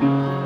mm you.